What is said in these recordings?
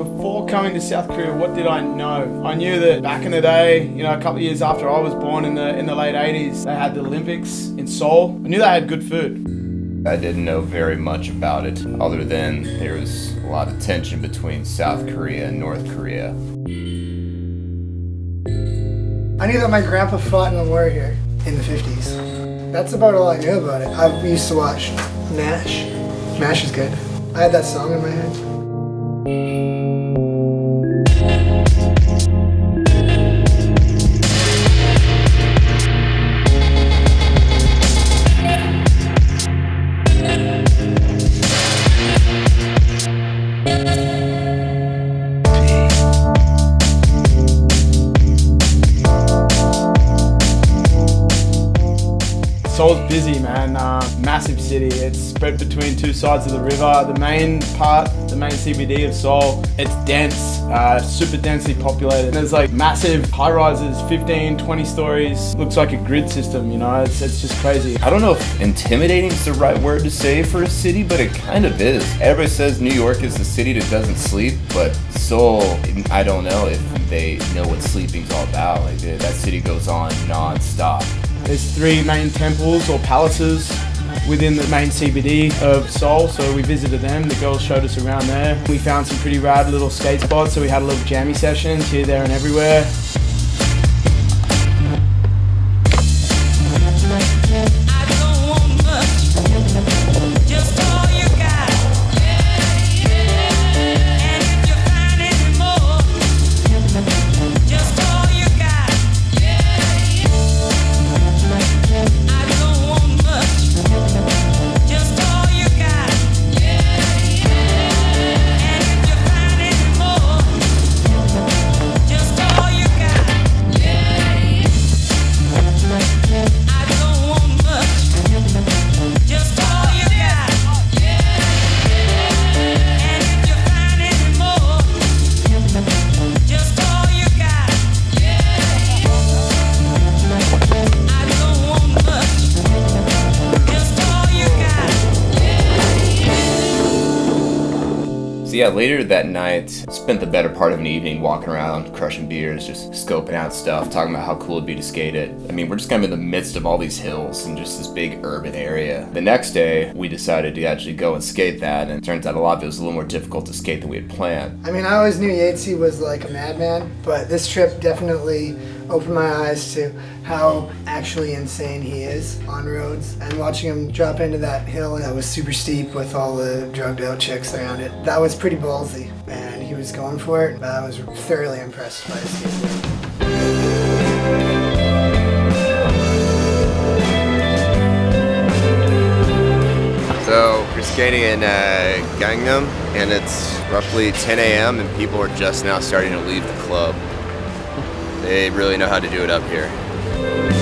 Before coming to South Korea, what did I know? I knew that back in the day, you know, a couple of years after I was born in the in the late 80s, they had the Olympics in Seoul. I knew they had good food. I didn't know very much about it, other than there was a lot of tension between South Korea and North Korea. I knew that my grandpa fought in the war here in the 50s. That's about all I knew about it. I used to watch MASH. MASH is good. I had that song in my head. Seoul's busy, man. Uh, massive city. It's spread between two sides of the river. The main part, the main CBD of Seoul, it's dense, uh, super densely populated. There's like massive high rises, 15, 20 stories. Looks like a grid system, you know? It's, it's just crazy. I don't know if intimidating is the right word to say for a city, but it kind of is. Everybody says New York is the city that doesn't sleep, but Seoul, I don't know if they know what sleeping's all about. Like that city goes on non-stop. There's three main temples or palaces within the main CBD of Seoul, so we visited them. The girls showed us around there. We found some pretty rad little skate spots, so we had a little jammy sessions here, there, and everywhere. Yeah, later that night, spent the better part of an evening walking around, crushing beers, just scoping out stuff, talking about how cool it'd be to skate it. I mean, we're just kind of in the midst of all these hills and just this big urban area. The next day, we decided to actually go and skate that, and it turns out a lot of it was a little more difficult to skate than we had planned. I mean, I always knew Yatesy was like a madman, but this trip definitely opened my eyes to how actually insane he is on roads. And watching him drop into that hill that was super steep with all the drugged out chicks around it, that was pretty ballsy. And he was going for it. I was thoroughly impressed by his skateboard. So we're skating in uh, Gangnam, and it's roughly 10 a.m. and people are just now starting to leave the club. They really know how to do it up here.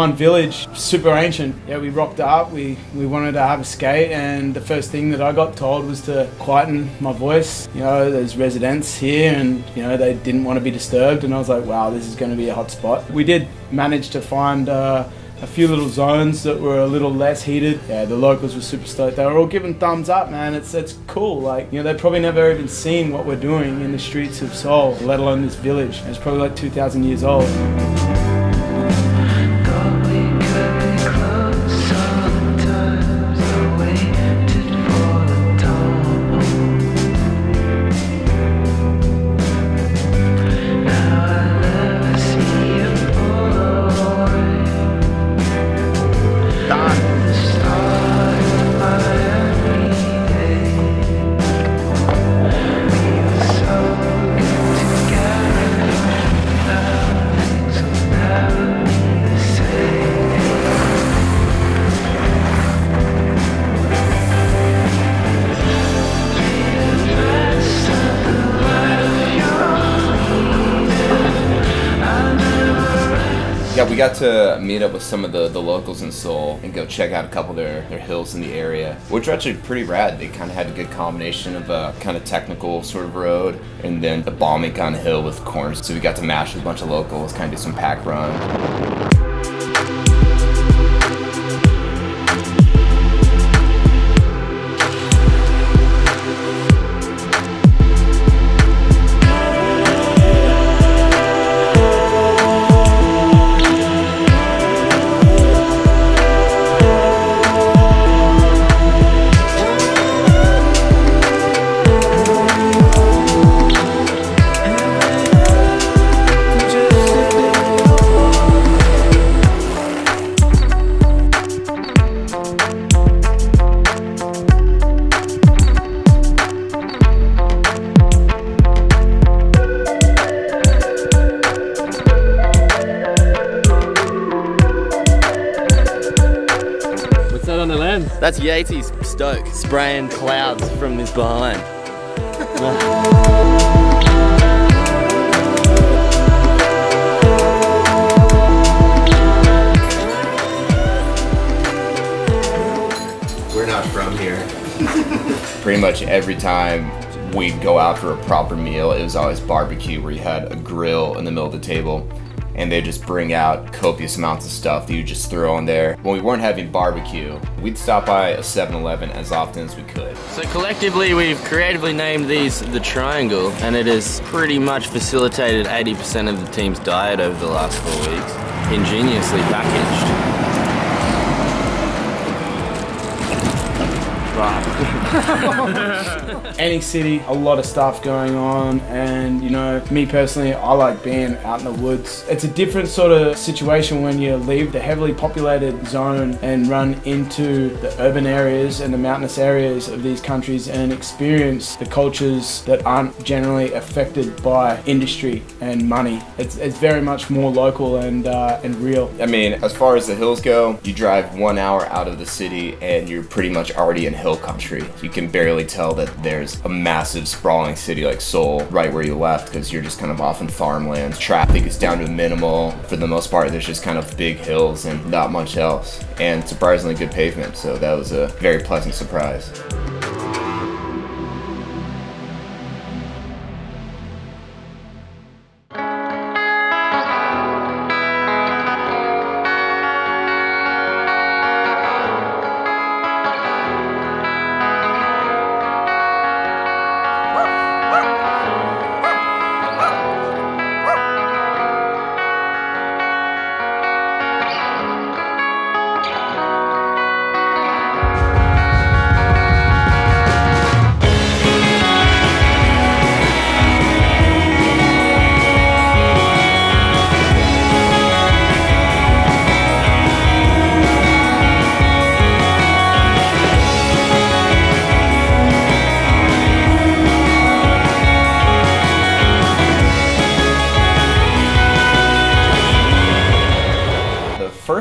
One village, super ancient. Yeah, we rocked up. We we wanted to have a skate, and the first thing that I got told was to quieten my voice. You know, there's residents here, and you know they didn't want to be disturbed. And I was like, wow, this is going to be a hot spot. We did manage to find. Uh, a few little zones that were a little less heated. Yeah, the locals were super stoked. They were all giving thumbs up, man. It's it's cool. Like you know, they've probably never even seen what we're doing in the streets of Seoul, let alone this village. It's probably like 2,000 years old. Got to meet up with some of the, the locals in Seoul and go check out a couple of their, their hills in the area, which are actually pretty rad. They kind of had a good combination of a kind of technical sort of road and then the bombing kind of hill with corners. So we got to mash with a bunch of locals, kind of do some pack run. That's Yatesy's Stoke spraying clouds from this behind. We're not from here. Pretty much every time we'd go out for a proper meal, it was always barbecue where you had a grill in the middle of the table and they just bring out copious amounts of stuff that you just throw on there. When we weren't having barbecue, we'd stop by a 7-Eleven as often as we could. So collectively, we've creatively named these the Triangle, and it has pretty much facilitated 80% of the team's diet over the last four weeks. Ingeniously packaged. any city, a lot of stuff going on, and you know, me personally, I like being out in the woods. It's a different sort of situation when you leave the heavily populated zone and run into the urban areas and the mountainous areas of these countries and experience the cultures that aren't generally affected by industry and money. It's, it's very much more local and uh, and real. I mean, as far as the hills go, you drive one hour out of the city and you're pretty much already in hill country. You can barely tell that there's a massive sprawling city like Seoul right where you left because you're just kind of off in farmlands. Traffic is down to minimal. For the most part, there's just kind of big hills and not much else. And surprisingly good pavement, so that was a very pleasant surprise.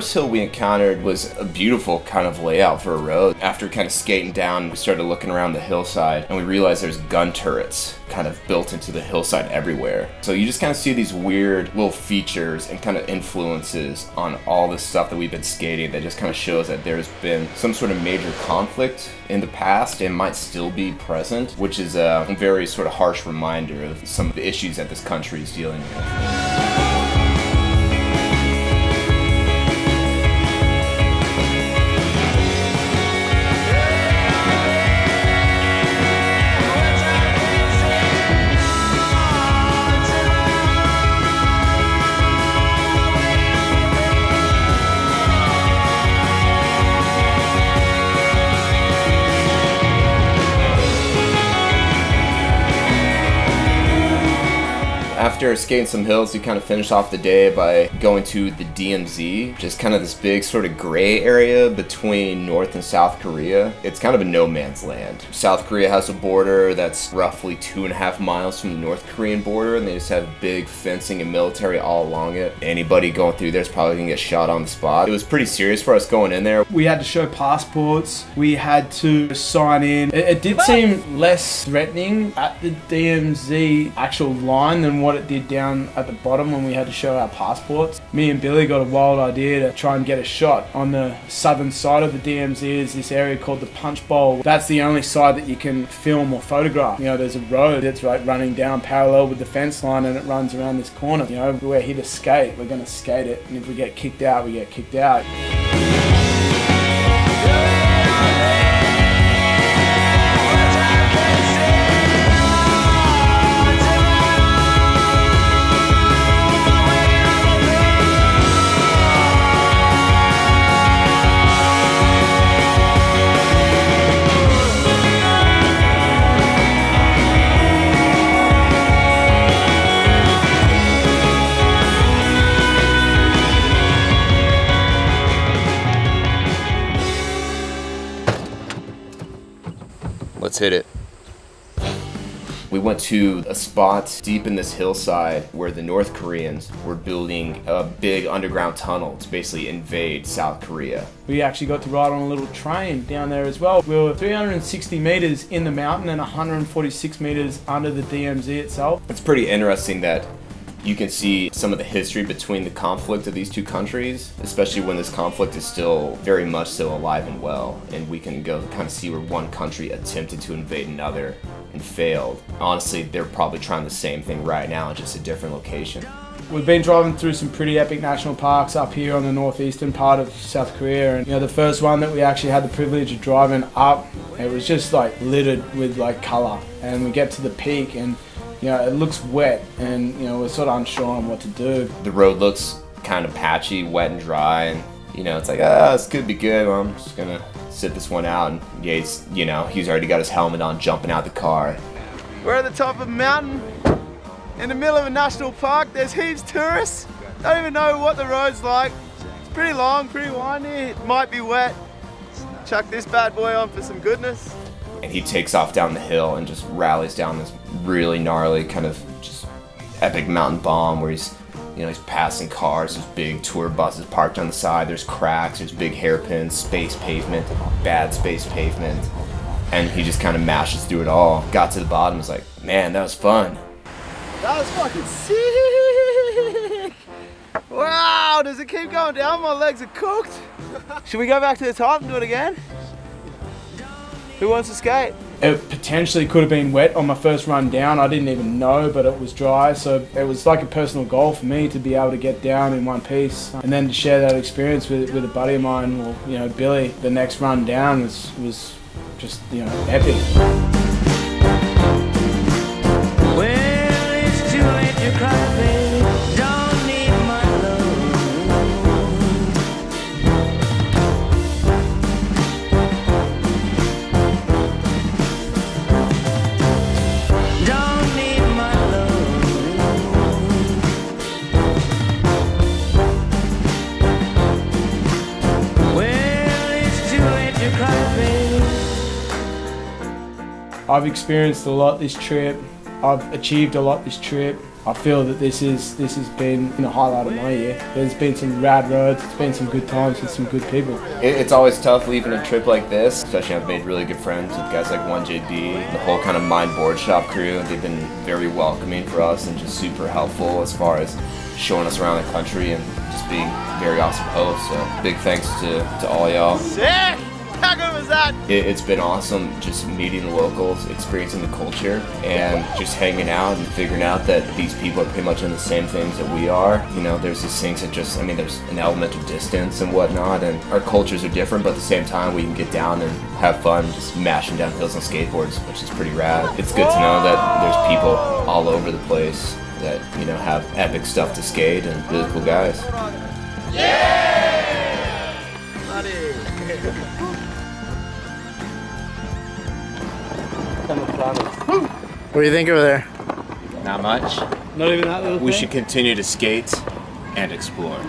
First hill we encountered was a beautiful kind of layout for a road. After kind of skating down, we started looking around the hillside and we realized there's gun turrets kind of built into the hillside everywhere. So you just kind of see these weird little features and kind of influences on all this stuff that we've been skating that just kind of shows that there's been some sort of major conflict in the past and might still be present, which is a very sort of harsh reminder of some of the issues that this country is dealing with. After skating some hills, we kind of finished off the day by going to the DMZ, just kind of this big sort of gray area between North and South Korea. It's kind of a no man's land. South Korea has a border that's roughly two and a half miles from the North Korean border, and they just have big fencing and military all along it. Anybody going through there is probably gonna get shot on the spot. It was pretty serious for us going in there. We had to show passports. We had to sign in. It, it did seem less threatening at the DMZ actual line than what it did down at the bottom when we had to show our passports. Me and Billy got a wild idea to try and get a shot on the southern side of the DMZ. Is this area called the Punch Bowl? That's the only side that you can film or photograph. You know, there's a road that's right running down parallel with the fence line, and it runs around this corner. You know, we're here to skate. We're gonna skate it, and if we get kicked out, we get kicked out. Hit it. We went to a spot deep in this hillside where the North Koreans were building a big underground tunnel to basically invade South Korea. We actually got to ride on a little train down there as well. We were 360 meters in the mountain and 146 meters under the DMZ itself. It's pretty interesting that you can see some of the history between the conflict of these two countries, especially when this conflict is still very much so alive and well. And we can go kind of see where one country attempted to invade another and failed. Honestly, they're probably trying the same thing right now, just a different location. We've been driving through some pretty epic national parks up here on the northeastern part of South Korea, and you know the first one that we actually had the privilege of driving up, it was just like littered with like color. And we get to the peak, and you know it looks wet, and you know we're sort of unsure on what to do. The road looks kind of patchy, wet and dry, and you know it's like, ah, this could be good. Well, I'm just gonna sit this one out. And yeah, Yates, you know, he's already got his helmet on, jumping out the car. We're at the top of a mountain in the middle of a national park. There's heaps of tourists. Don't even know what the road's like. It's pretty long, pretty windy. It might be wet. Chuck this bad boy on for some goodness. And he takes off down the hill and just rallies down this really gnarly kind of just epic mountain bomb where he's you know he's passing cars there's big tour buses parked on the side there's cracks there's big hairpins space pavement bad space pavement and he just kind of mashes through it all got to the bottom was like man that was fun That was fucking sick. Wow, does it keep going down? My legs are cooked. Should we go back to the top and do it again? Who wants to skate? It potentially could have been wet on my first run down. I didn't even know, but it was dry. So it was like a personal goal for me to be able to get down in one piece, and then to share that experience with, with a buddy of mine, or you know Billy. The next run down was was just you know epic. I've experienced a lot this trip. I've achieved a lot this trip. I feel that this is this has been the highlight of my year. There's been some rad roads. It's been some good times with some good people. It, it's always tough leaving a trip like this, especially I've made really good friends with guys like 1JD, the whole kind of Mind Board Shop crew. They've been very welcoming for us and just super helpful as far as showing us around the country and just being very awesome hosts. So big thanks to, to all y'all. Sick! How good was that? It, it's been awesome just meeting the locals, experiencing the culture, and just hanging out and figuring out that these people are pretty much in the same things that we are. You know, there's these things that just, I mean, there's an element of distance and whatnot, and our cultures are different, but at the same time, we can get down and have fun just mashing down hills on skateboards, which is pretty rad. It's good to know that there's people all over the place that, you know, have epic stuff to skate and really cool guys. What do you think over there? Not much. Not even that little We thing? should continue to skate and explore.